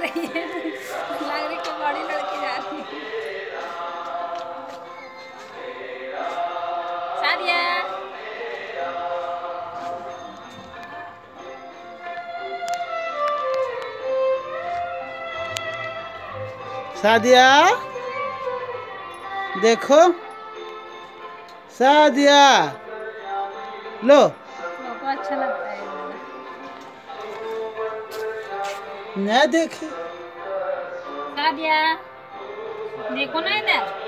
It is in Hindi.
रही है। लग रही कबाड़ी जा रही सादिया। सादिया देखो। सादिया लो। अच्छा लगता है। ये देखे। देखो ना इधर।